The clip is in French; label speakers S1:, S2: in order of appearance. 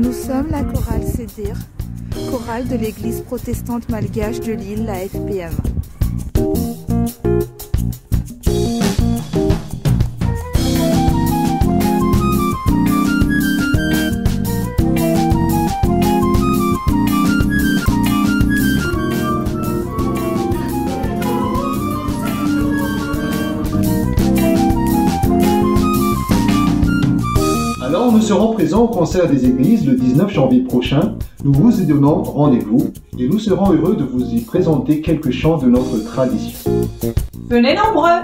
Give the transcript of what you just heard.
S1: Nous sommes la chorale Cédir, chorale de l'église protestante malgache de l'île, la FPM.
S2: Alors, nous serons présents au concert des églises le 19 janvier prochain. Nous vous y donnons rendez-vous et nous serons heureux de vous y présenter quelques chants de notre tradition.
S3: Venez nombreux